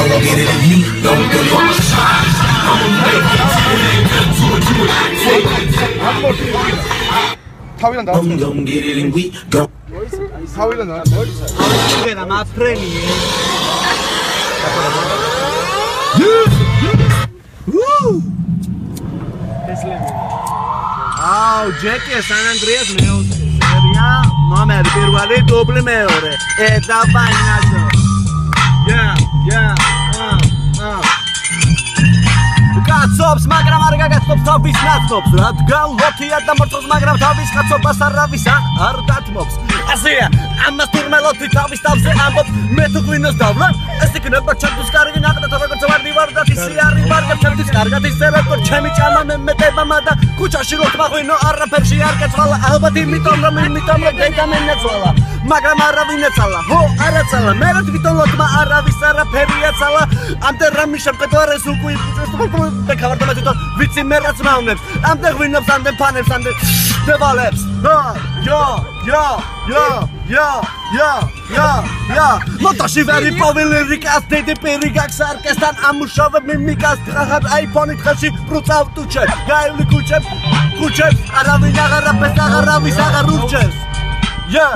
I'ma get it if you don't give up. I'ma make it. It ain't good to it, do it. Take it. 타위란 나왔어. 타위란 나왔어. 이게 나마 프레미. Woo! Wow, Jackie San Andreas, meu. Seria nome é Perualito primeiro. É da vainazo. Yeah. კაცობს მაგრამ არ გაგაცნობს თავის ნაცნობს. რადგან ლოთია და მორწოს მაგრამ თავის კაცობას არავის არ დათმობს. ასეა ამას თურმელოთი თავის თავზე ამბობ მე თუ ღვინოს დავლე ეს იქნება ჩემთვის კარგი ნაკდა ვარდი ვარ და ისე ვარ და ჩემთვის კარგად ისე როგორც ჩემი ჭამა მე მეტება მადა ქუჩაში რო თმაღვინო არაფერში არ გეცვალა ალბათ იმიტომ რომ იმიტომ რომ დედა მე ნეცვალა მაგრამ არავინ ეცალა ჰო არაცალა მე რა თვითონ ლოთმა არავის არაფერი ეცალა ამდე რამი შემყიდვარეს უკვე და ქავარდა თვითონ ვიცი მე რაც მავნებს ამდე ღვინობს ამდე ფანებს ამდე ფესტივალებს და ია ია ია ია ია ია ია ლოტოში ვერი პოვილერიკას დედპერი გაქს არკესთან ამუშავებ მიმიკას ხახად აიფონით ხაში ბრუწავ ტუჩებ გაივლი ქუჩებ ქუჩებს არავინ აღარაფერს აღარავის აღარ ურჩევს. ია